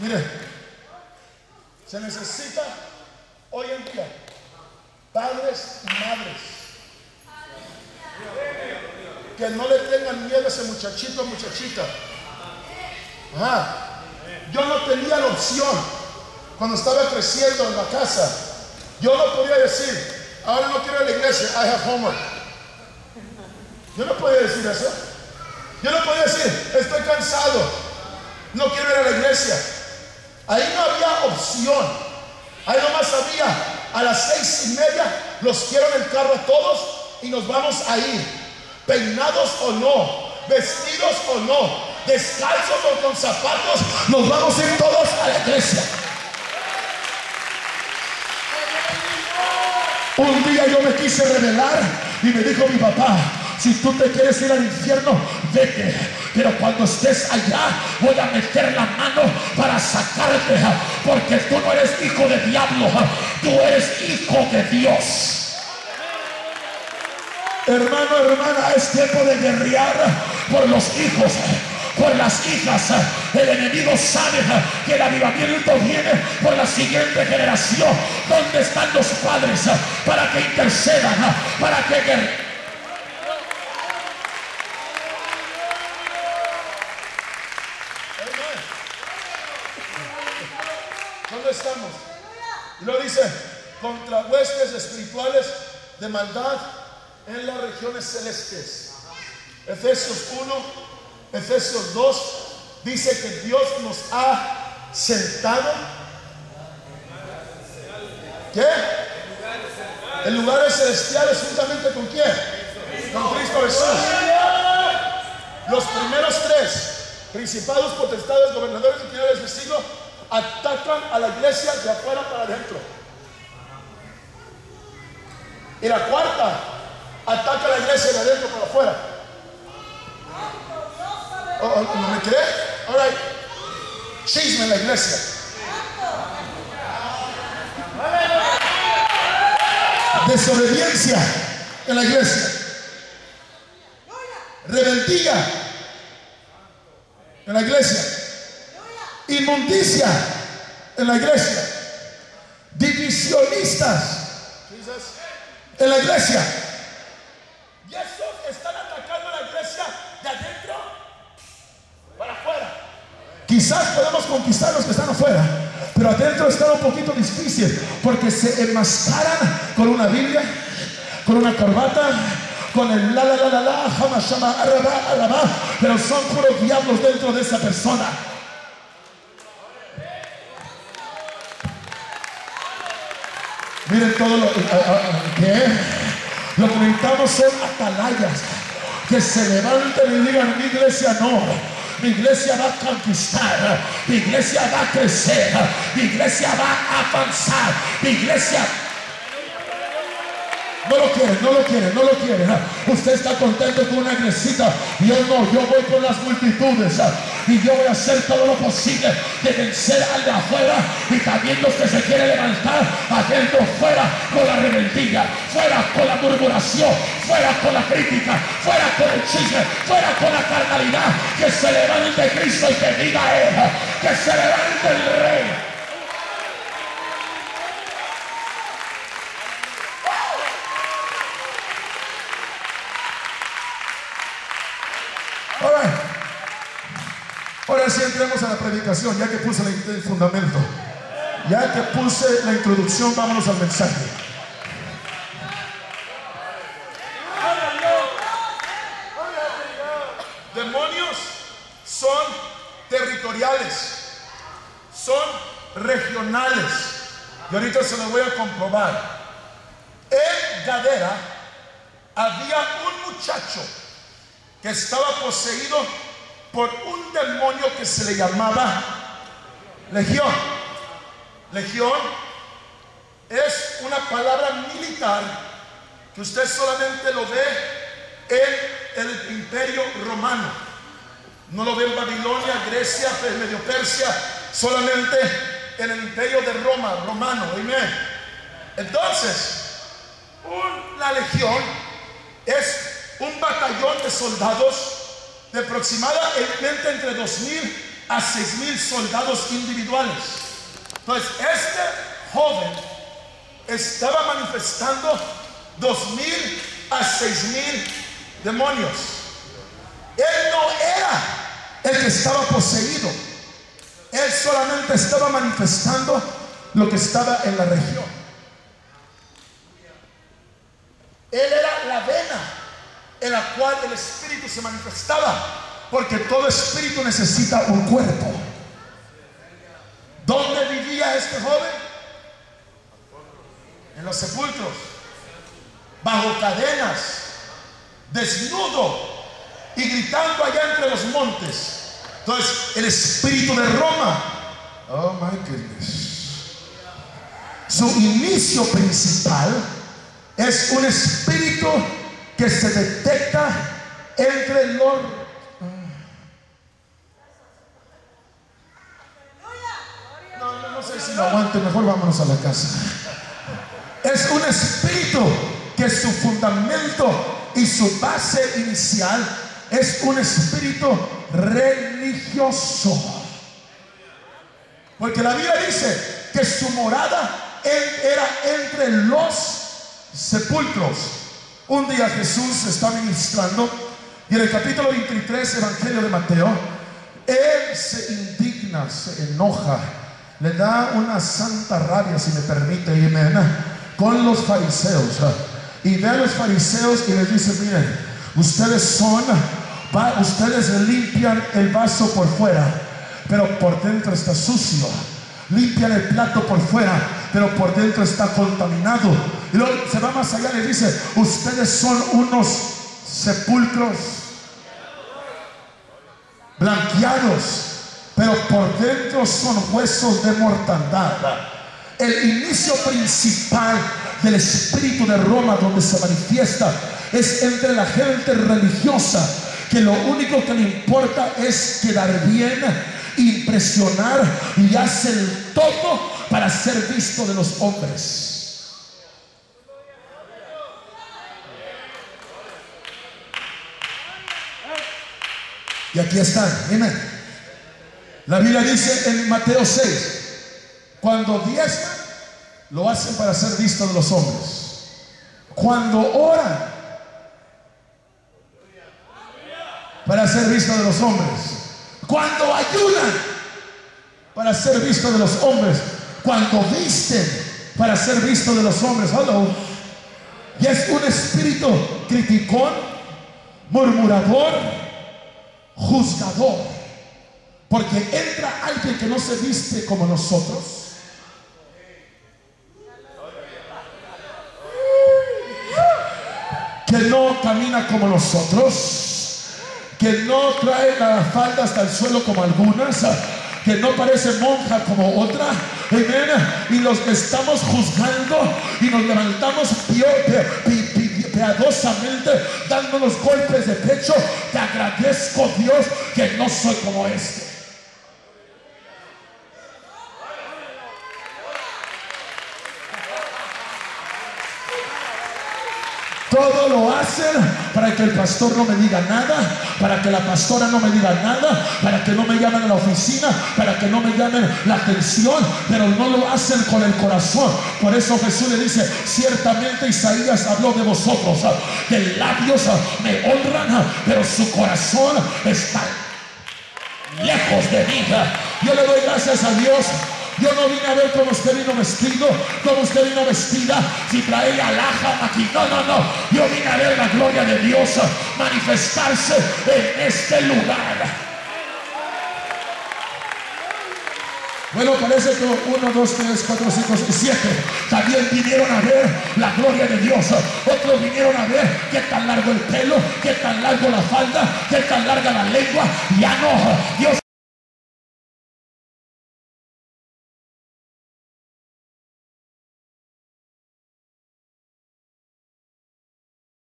Mire, se necesita hoy en día padres y madres que no le tengan miedo a ese muchachito o muchachita. Yo no tenía la opción cuando estaba creciendo en la casa. Yo no podía decir, ahora no quiero a la iglesia, I have homework. Yo no podía decir eso. Yo no podía decir, estoy cansado, no quiero ir a la iglesia. Ahí no había opción. Ahí nomás había a las seis y media, los quiero en el carro a todos y nos vamos a ir. Peinados o no, vestidos o no, descalzos o con zapatos, nos vamos a ir todos a la iglesia. Un día yo me quise revelar y me dijo mi papá, si tú te quieres ir al infierno, vete. Pero cuando estés allá, voy a meter la mano para sacarte. Porque tú no eres hijo de diablo, tú eres hijo de Dios. Hermano, hermana, es tiempo de guerrear por los hijos por las hijas. El enemigo sabe que el avivamiento viene por la siguiente generación. ¿Dónde están los padres para que intercedan? Para que ¿Dónde estamos? Lo dice, contra huestes espirituales de maldad en las regiones celestes. Efesios 1, Efesios 2 dice que Dios nos ha sentado. ¿Qué? En lugares celestiales juntamente con quién? Con Cristo Jesús. Los primeros tres, principados, potestades, gobernadores y del siglo, atacan a la iglesia de afuera para adentro. Y la cuarta ataca a la iglesia de adentro para afuera. Oh, oh, ¿No me cree? Ahora chisme en la iglesia. Desobediencia en la iglesia. Rebeldía en la iglesia inmundicia en la iglesia, divisionistas en la iglesia. Y estos están atacando a la iglesia de adentro para afuera. Quizás podemos conquistar los que están afuera, pero adentro está un poquito difícil porque se enmascaran con una Biblia, con una corbata, con el la la la la la, jamás llama, arraba, pero son puros diablos dentro de esa persona. Miren todo lo que lo que necesitamos son atalayas que se levanten y digan mi iglesia no. Mi iglesia va a conquistar, mi iglesia va a crecer, mi iglesia va a avanzar, mi iglesia no lo quiere, no lo quiere, no lo quiere. Usted está contento con una iglesita. Yo no, yo voy con las multitudes. Y yo voy a hacer todo lo posible de vencer al de afuera. Y también los que se quieren levantar adentro, fuera con la rebeldía, fuera con la murmuración, fuera con la crítica, fuera con el chisme, fuera con la carnalidad. Que se levante Cristo y que diga Él, que se levante el Rey. Ahora sí entremos a la predicación, ya que puse el fundamento. Ya que puse la introducción, vámonos al mensaje. Demonios son territoriales, son regionales. Y ahorita se lo voy a comprobar. En Gadera había un muchacho que estaba poseído por un demonio que se le llamaba legión. Legión es una palabra militar que usted solamente lo ve en el imperio romano. No lo ve en Babilonia, Grecia, Medio Persia, solamente en el imperio de Roma, romano. Amén. Entonces, la legión es un batallón de soldados de aproximadamente entre 2.000 a seis mil soldados individuales. Entonces, este joven estaba manifestando dos mil a seis mil demonios. Él no era el que estaba poseído. Él solamente estaba manifestando lo que estaba en la región. Él era la vena en cual el espíritu se manifestaba. Porque todo espíritu necesita un cuerpo. ¿Dónde vivía este joven? En los sepulcros, bajo cadenas, desnudo y gritando allá entre los montes. Entonces, el espíritu de Roma, oh my goodness, su inicio principal es un espíritu que se detecta entre los no sé si lo aguante, mejor vámonos a la casa. Es un espíritu que su fundamento y su base inicial es un espíritu religioso. Porque la Biblia dice que su morada era entre los sepulcros. Un día Jesús está ministrando y en el capítulo 23, Evangelio de Mateo, él se indigna, se enoja le da una santa rabia, si me permite, con los fariseos. Y ve a los fariseos y les dice, miren, ustedes son, ustedes limpian el vaso por fuera, pero por dentro está sucio. Limpian el plato por fuera, pero por dentro está contaminado. Y luego se va más allá, le dice, ustedes son unos sepulcros blanqueados pero por dentro son huesos de mortandad. El inicio principal del espíritu de Roma donde se manifiesta es entre la gente religiosa que lo único que le importa es quedar bien, impresionar y hacer todo para ser visto de los hombres. Y aquí están, amén. La Biblia dice en Mateo 6, cuando diezman, lo hacen para ser visto de los hombres. Cuando oran, para ser visto de los hombres. Cuando ayudan, para ser visto de los hombres. Cuando visten, para ser visto de los hombres. Y es un espíritu criticón, murmurador, juzgador. Porque entra alguien que no se viste como nosotros. Que no camina como nosotros. Que no trae la falda hasta el suelo como algunas. Que no parece monja como otra. Y los estamos juzgando y nos levantamos piadosamente dándonos golpes de pecho. Te agradezco Dios que no soy como este. Todo lo hacen para que el pastor no me diga nada, para que la pastora no me diga nada, para que no me llamen a la oficina, para que no me llamen la atención, pero no lo hacen con el corazón. Por eso Jesús le dice, ciertamente Isaías habló de vosotros, que labios me honran, pero su corazón está lejos de mí. Yo le doy gracias a Dios yo no vine a ver cómo usted vino vestido, cómo usted vino vestida, si traía alhaja aquí. No, no, no. Yo vine a ver la gloria de Dios manifestarse en este lugar. Bueno, parece que uno, dos, tres, cuatro, cinco, seis, siete también vinieron a ver la gloria de Dios. Otros vinieron a ver qué tan largo el pelo, qué tan largo la falda, qué tan larga la lengua. Ya no, Dios